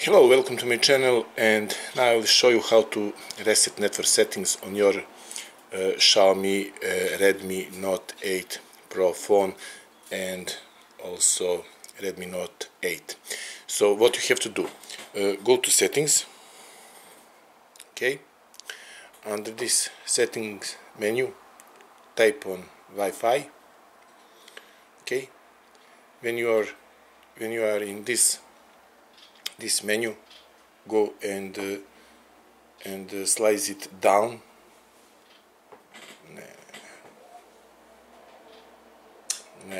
Hello, welcome to my channel and now I will show you how to reset network settings on your uh, Xiaomi uh, Redmi Note 8 Pro phone and also Redmi Note 8. So what you have to do, uh, go to settings, okay, under this settings menu type on Wi-Fi, okay, when you are when you are in this this menu go and uh, and uh, slice it down nah. Nah.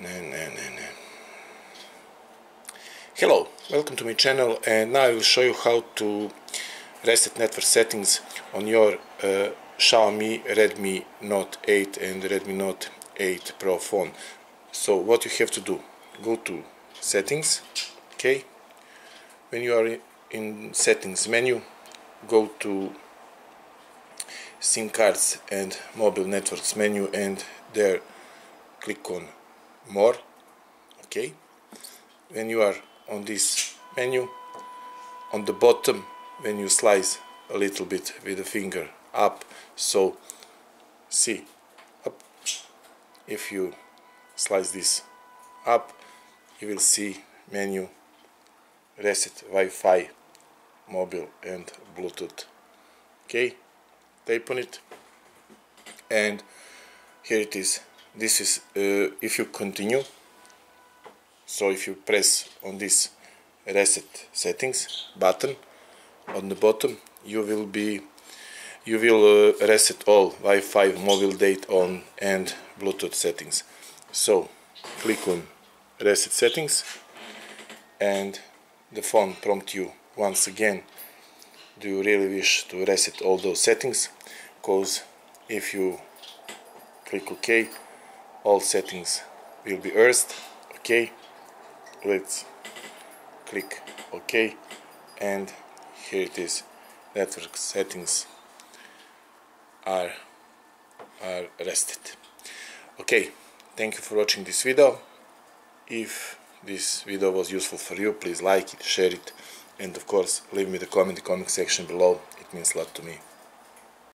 Nah, nah, nah, nah. Hello, welcome to my channel and now I will show you how to reset network settings on your uh, Xiaomi Redmi Note 8 and Redmi Note 8 Pro phone so what you have to do go to settings okay? When you are in settings menu go to SIM cards and mobile networks menu and there click on more okay? When you are on this menu on the bottom when you slice a little bit with the finger up so see up if you slice this up. You will see menu reset Wi-Fi mobile and Bluetooth. Okay? Type on it. And here it is. This is uh, if you continue so if you press on this reset settings button on the bottom you will be you will uh, reset all Wi-Fi mobile data on and Bluetooth settings so click on reset settings and the phone prompt you once again. Do you really wish to reset all those settings? Because if you click OK all settings will be erased okay let's click OK and here it is. Network settings are are rested. Okay Thank you for watching this video. If this video was useful for you, please like it, share it, and of course leave me the comment in the comment section below. It means a lot to me.